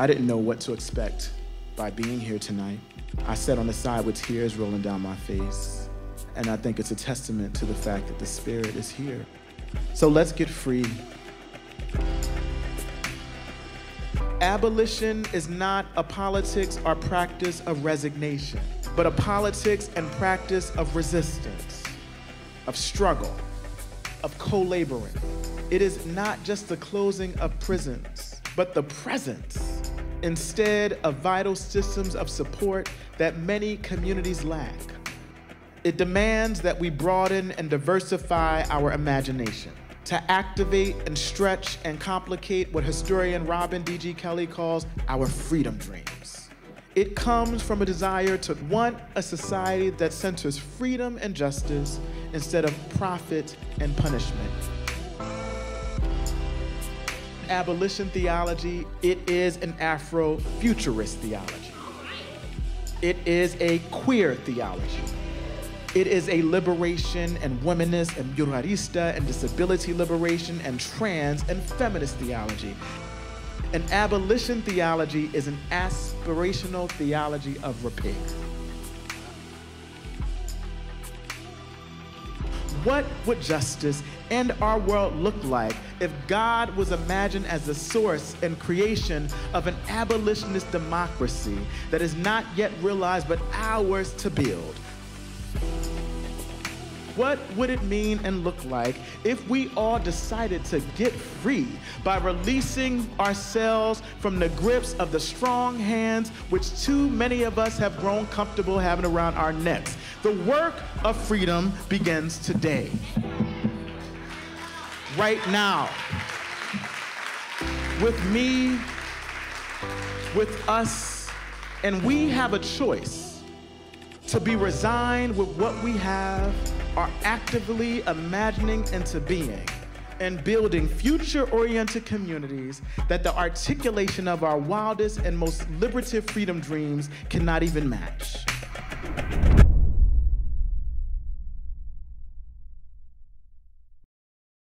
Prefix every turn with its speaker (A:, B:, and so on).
A: I didn't know what to expect by being here tonight. I sat on the side with tears rolling down my face. And I think it's a testament to the fact that the Spirit is here. So let's get free. Abolition is not a politics or practice of resignation, but a politics and practice of resistance, of struggle, of co laboring. It is not just the closing of prisons, but the presence instead of vital systems of support that many communities lack. It demands that we broaden and diversify our imagination to activate and stretch and complicate what historian Robin D.G. Kelley calls our freedom dreams. It comes from a desire to want a society that centers freedom and justice instead of profit and punishment. Abolition theology, it is an Afro-futurist theology. It is a queer theology. It is a liberation and womanist and pluralista and disability liberation and trans and feminist theology. An abolition theology is an aspirational theology of repair. What would justice and our world look like if God was imagined as the source and creation of an abolitionist democracy that is not yet realized but ours to build? What would it mean and look like if we all decided to get free by releasing ourselves from the grips of the strong hands which too many of us have grown comfortable having around our necks? The work of freedom begins today. Right now. With me, with us, and we have a choice to be resigned with what we have are actively imagining into being and building future oriented communities that the articulation of our wildest and most liberative freedom dreams cannot even match.